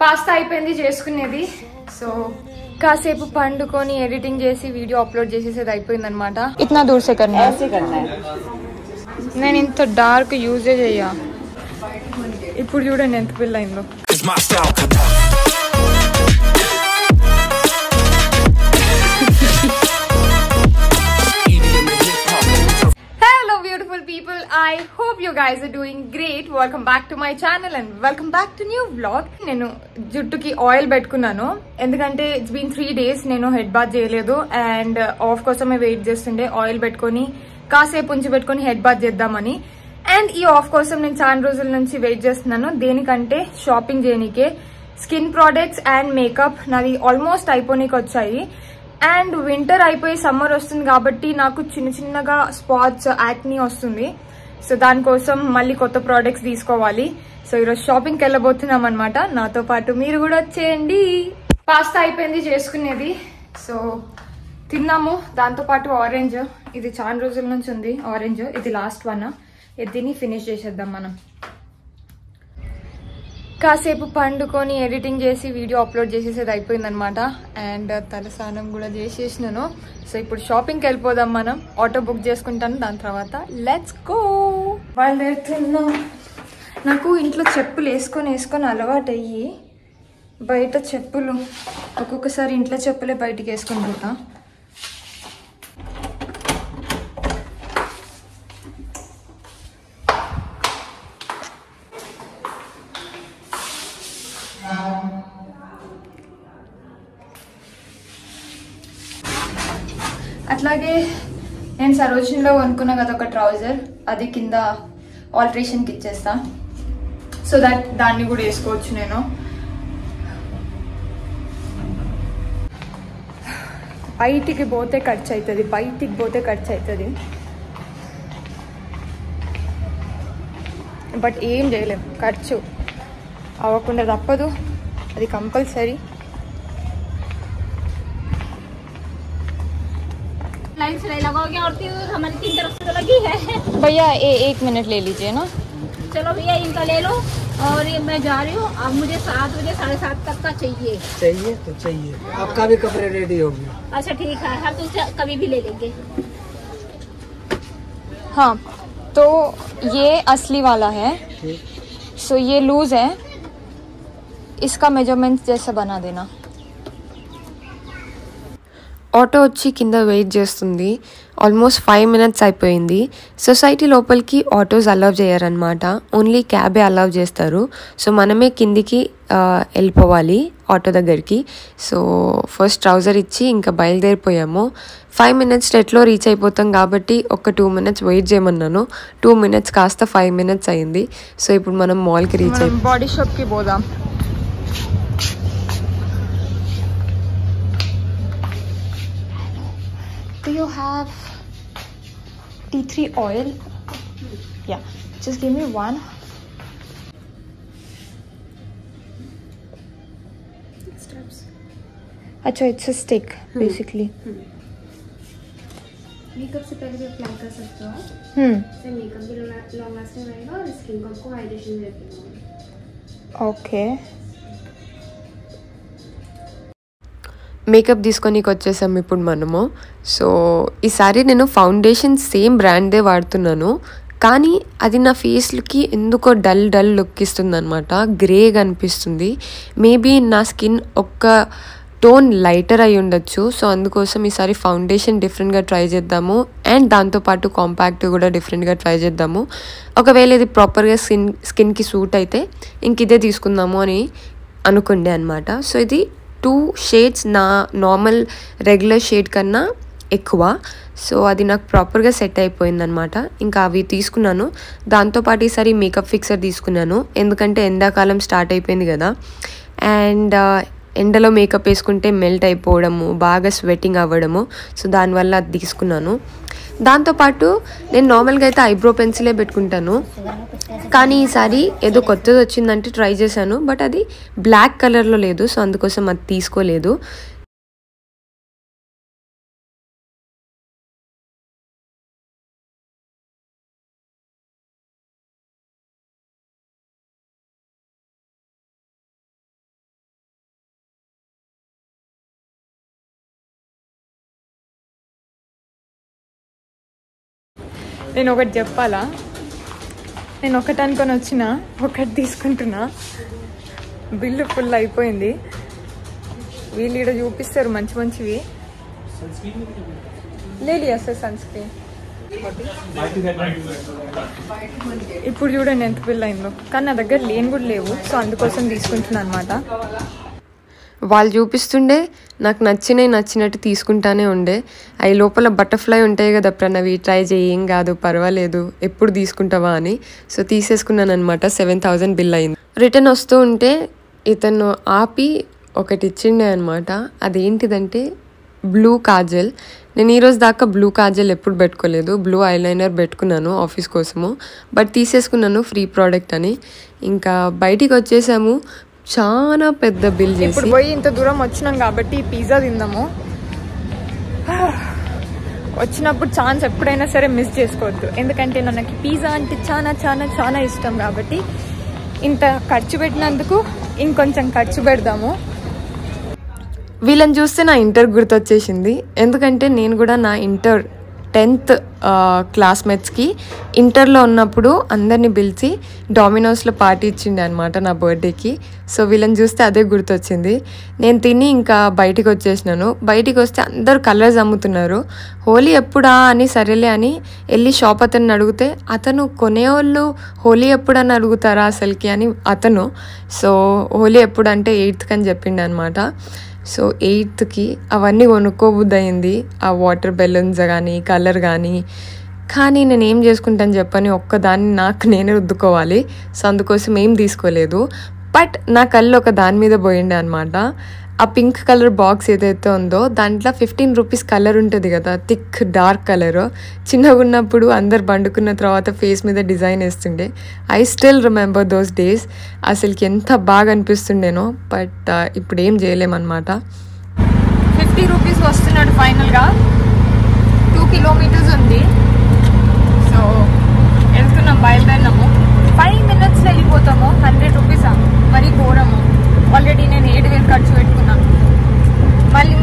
Pasta అయిపోయింది చేసుకునేది. So కాసేపు పండుకొని ఎడిటింగ్ చేసి వీడియో అప్లోడ్ చేసేసేది అయిపోయింది అనమాట ఇట్నా దూర్సే కన్నా నేను ఇంత డార్క్ యూజే చెయ్యా. ఇప్పుడు చూడండి ఎంత పిల్ల guys are doing great welcome back to my channel and welcome back to new blog నేను జుట్టుకి ఆయిల్ పెట్టుకున్నాను. ఎందుకంటే ఇట్స్ బీన్ త్రీ డేస్ నేను హెడ్ బాత్ చేయలేదు. అండ్ ఆఫ్ uh, కోసమే వెయిట్ చేస్తుండే. ఆయిల్ పెట్టుకొని కాసేపు ఉంచి పెట్టుకొని హెడ్ బాత్ చేద్దామని. అండ్ ఈ ఆఫ్ కోసం నేను చాలా రోజుల నుంచి వెయిట్ చేస్తున్నాను. దేనికంటే షాపింగ్ చేయనీకే. స్కిన్ ప్రోడక్ట్స్ అండ్ మేకప్ నాది ఆల్మోస్ట్ అయిపోనీకి వచ్చాయి. అండ్ వింటర్ అయిపోయి సమ్మర్ వస్తుంది కాబట్టి నాకు చిన్న చిన్నగా స్పాట్స్ యాక్ని వస్తుంది. సో దానికోసం మళ్ళీ కొత్త ప్రోడక్ట్స్ తీసుకోవాలి. సో ఈరోజు షాపింగ్కి వెళ్ళబోతున్నాం అనమాట నాతో పాటు మీరు కూడా వచ్చేయండి. పాస్తా అయిపోయింది చేసుకునేది. సో తిన్నాము. దాంతో పాటు ఆరెంజ్ ఇది చాలా రోజుల నుంచి ఉంది. ఆరెంజ్ ఇది లాస్ట్ వన్ ఇది తిని ఫినిష్ చేసేద్దాం మనం. కాసేపు పండుకొని ఎడిటింగ్ చేసి వీడియో అప్లోడ్ చేసేసేది అయిపోయిందనమాట అండ్ తలస్నానం కూడా చేసేసినాను. సో ఇప్పుడు షాపింగ్కి వెళ్ళిపోదాం మనం. ఆటో బుక్ చేసుకుంటాను. దాని తర్వాత లెట్స్ గో బయలుదేరుతున్నాం నాకు ఇంట్లో చెప్పులు వేసుకొని వేసుకొని అలవాటు అయ్యి బయట చెప్పులు. ఒక్కొక్కసారి ఇంట్లో చెప్పులే బయటికి వేసుకొని పోతా. అట్లాగే నేను సరోజినిలో కొనుక్కున్న కదా ఒక ట్రౌజర్ అది కింద ఆల్టరేషన్కి ఇచ్చేస్తా. సో దట్ దాన్ని కూడా వేసుకోవచ్చు నేను. బయటికి పోతే ఖర్చు అవుతుంది బయటికి పోతే ఖర్చు అవుతుంది బట్ ఏం చేయలేం ఖర్చు. అవ్వకుండా తప్పదు అది కంపల్సరీ लाइन सिलाई लगाओगे और हमारी तीन तरफ़ से तो लगी है। भैया ए, एक मिनट ले लीजिए ना। चलो भैया इनका ले लो। और ये मैं जा रही हूँ। अब मुझे सात बजे साढ़े सात तक का चाहिए। चाहिए तो चाहिए। आपका भी कपड़े रेडी हो गए अच्छा ठीक है। हम तुमसे कभी भी ले लेंगे। हाँ तो ये असली वाला है। सो ये लूज है। इसका मेज़रमेंट जैसा बना देना। ఆటో వచ్చి కింద వెయిట్ చేస్తుంది. ఆల్మోస్ట్ ఫైవ్ మినిట్స్ అయిపోయింది. సొసైటీ లోపలికి ఆటోస్ అలౌ చేయరనమాట ఓన్లీ క్యాబే అలౌ చేస్తారు. సో మనమే కిందికి వెళ్ళిపోవాలి ఆటో దగ్గరికి. సో ఫస్ట్ ట్రౌజర్ ఇచ్చి ఇంకా బయలుదేరిపోయాము. ఫైవ్ మినిట్స్ ఎట్లో రీచ్ అయిపోతాం కాబట్టి ఒక టూ మినిట్స్ వెయిట్ చేయమన్నాను. టూ మినిట్స్ కాస్త ఫైవ్ మినిట్స్ అయింది. సో ఇప్పుడు మనం మాల్కి రీచ్ అయిపోయాం బాడీ షాప్కి పోదాం. have tea tree oil? Yeah, just give me one. अच्छा it's a stick basically makeup से पहले भी अप्लाई कर सकते हो आप हम्म इससे मेकअप भी लॉन्ग लास्टिंग रहेगा और स्किन को आपको हाइड्रेशन भी रखेगा ओके మేకప్ తీసుకొనికి వచ్చేసాం ఇప్పుడు మనము. సో ఈసారి నేను ఫౌండేషన్ సేమ్ బ్రాండ్దే వాడుతున్నాను. కానీ అది నా ఫేస్కి ఎందుకో డల్ డల్ లుక్ ఇస్తుంది అనమాట గ్రేగా అనిపిస్తుంది. మేబీ నా స్కిన్ ఒక్క టోన్ లైటర్ అయి ఉండొచ్చు. సో అందుకోసం ఈసారి ఫౌండేషన్ డిఫరెంట్గా ట్రై చేద్దాము. అండ్ దాంతోపాటు కాంపాక్ట్ కూడా డిఫరెంట్గా ట్రై చేద్దాము. ఒకవేళ ఇది ప్రాపర్గా స్కిన్ స్కిన్కి సూట్ అయితే ఇంక ఇదే తీసుకుందాము అని అనుకుండే అనమాట సో ఇది టూ షేడ్స్ నా నార్మల్ రెగ్యులర్ షేడ్ కన్నా ఎక్కువ. సో అది నాకు ప్రాపర్గా సెట్ అయిపోయిందనమాట ఇంకా అవి తీసుకున్నాను. దాంతోపాటు ఈసారి మేకప్ ఫిక్సర్ తీసుకున్నాను. ఎందుకంటే ఎండాకాలం స్టార్ట్ అయిపోయింది కదా. అండ్ ఎండలో మేకప్ వేసుకుంటే మెల్ట్ అయిపోవడము బాగా స్వెట్టింగ్ అవ్వడము. సో దానివల్ల అది తీసుకున్నాను. దాంతోపాటు నేను నార్మల్గా అయితే ఐబ్రో పెన్సిలే పెట్టుకుంటాను. కానీ ఈసారి ఏదో కొత్తది వచ్చిందంటే ట్రై చేశాను. బట్ అది బ్లాక్ కలర్లో లేదు సో అందుకోసం అది తీసుకోలేదు. నేను ఒకటి చెప్పాలా? నేను ఒకటి అనుకొని వచ్చిన ఒకటి తీసుకుంటున్నా. బిల్లు ఫుల్ అయిపోయింది. వీళ్ళు ఇక్కడ చూపిస్తారు మంచి మంచివి. లేదు సార్ సన్ స్క్రీన్ ఇప్పుడు చూడండి ఎంత బిల్ అయిందో. కానీ నా దగ్గర లేని కూడా లేవు సో అందుకోసం తీసుకుంటున్నాను అనమాట వాళ్ళు చూపిస్తుండే నాకు నచ్చినవి నచ్చినట్టు తీసుకుంటానే ఉండే. అవి లోపల బటర్ఫ్లై ఉంటాయి కదా ప్రణవి ట్రై చేయం కాదు పర్వాలేదు ఎప్పుడు తీసుకుంటావా అని. సో తీసేసుకున్నాను అనమాట సెవెన్ థౌజండ్ బిల్ అయింది. రిటర్న్ వస్తూ ఉంటే ఇతను ఆపి ఒకటి ఇచ్చిండే అనమాట అదేంటిదంటే బ్లూ కాజల్. నేను ఈరోజు దాకా బ్లూ కాజల్ ఎప్పుడు పెట్టుకోలేదు. బ్లూ ఐలైనర్ పెట్టుకున్నాను ఆఫీస్ కోసము. బట్ తీసేసుకున్నాను ఫ్రీ ప్రోడక్ట్ అని. ఇంకా బయటికి వచ్చేసాము చాలా పెద్ద బిల్ ఇప్పుడు పోయి ఇంత దూరం వచ్చినాం కాబట్టి పిజ్జా తిందాము. వచ్చినప్పుడు ఛాన్స్ ఎప్పుడైనా సరే మిస్ చేసుకోవద్దు. ఎందుకంటే నాకు పిజ్జా అంటే చాలా చాలా చాలా ఇష్టం కాబట్టి ఇంత ఖర్చు పెట్టినందుకు ఇంకొంచెం ఖర్చు పెడదాము. వీళ్ళని చూస్తే నా ఇంటర్ గుర్తొచ్చేసింది. ఎందుకంటే నేను కూడా నా ఇంటర్ టెన్త్ క్లాస్మేట్స్కి ఇంటర్లో ఉన్నప్పుడు అందరిని పిలిచి డామినోస్లో పార్టీ ఇచ్చిండే అనమాట నా బర్త్డేకి. సో వీళ్ళని చూస్తే అదే గుర్తొచ్చింది. నేను తిని ఇంకా బయటికి వచ్చేసినాను. బయటికి వస్తే అందరు కలర్స్ అమ్ముతున్నారు. హోలీ ఎప్పుడా అని సరేలే అని వెళ్ళి షాప్ అతను అడిగితే అతను కొనేవాళ్ళు హోలీ ఎప్పుడని అడుగుతారా అసలుకి? అని అతను. సో హోలీ ఎప్పుడంటే ఎయిత్కి అని చెప్పిండనమాట సో ఎయిత్కి అవన్నీ కొనుక్కోబుద్దయింది ఆ వాటర్ బెలూన్స్ కానీ కలర్ కానీ కానీ నేను ఏం చేసుకుంటాను చెప్పని ఒక్కదాన్ని నాకు నేనే రుద్దుకోవాలి. సో అందుకోసం ఏం తీసుకోలేదు. బట్ నా కళ్ళు ఒక దాని మీద పోయిండే అనమాట ఆ పింక్ కలర్ బాక్స్ ఏదైతే ఉందో దాంట్లో ఫిఫ్టీన్ రూపీస్ కలర్ ఉంటుంది కదా థిక్ డార్క్ కలర్. చిన్నగా ఉన్నప్పుడు అందరు పండుకున్న తర్వాత ఫేస్ మీద design వేస్తుండే. I still remember those days. అసలుకి ఎంత బాగా అనిపిస్తుండేనో బట్ ఇప్పుడు ఏం చేయలేమన్నమాట. ఫిఫ్టీ రూపీస్ వస్తున్నాడు ఫైనల్గా. టూ కిలోమీటర్స్ ఉంది. సో వెళ్తున్నాం బయలుదేరినాము ఫైవ్ మినిట్స్ వెళ్ళిపోతాము హండ్రెడ్ రూపీస్ మరీ ఘోరము ఆల్రెడీ నేను ఏడు వేలు ఖర్చు పెట్టుకున్నా మళ్ళీ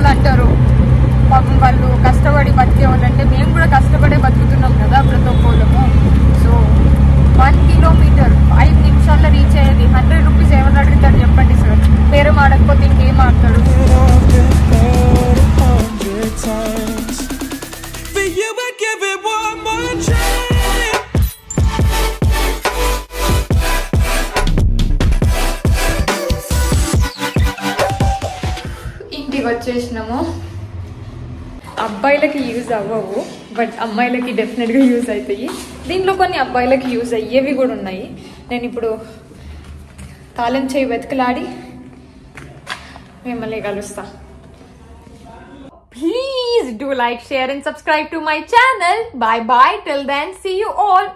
వాళ్ళు అంటారు. పాపం వాళ్ళు కష్టపడి బతికే వాళ్ళంటే మేము కూడా కష్టపడే బతుకుతున్నాం కదా ప్రతి ఒక్కళ్ళము సో వన్ కిలో వచ్చేసినాము అబ్బాయిలకి యూజ్ అవ్వవు బట్ అమ్మాయిలకి డెఫినెట్గా యూజ్ అవుతాయి దీంట్లో కొన్ని అబ్బాయిలకి యూజ్ అయ్యేవి కూడా ఉన్నాయి. నేను ఇప్పుడు తాళం చేయి వెతకలాడి మిమ్మల్ని కలుస్తా. Please do like share and subscribe to my channel bye bye till then see you all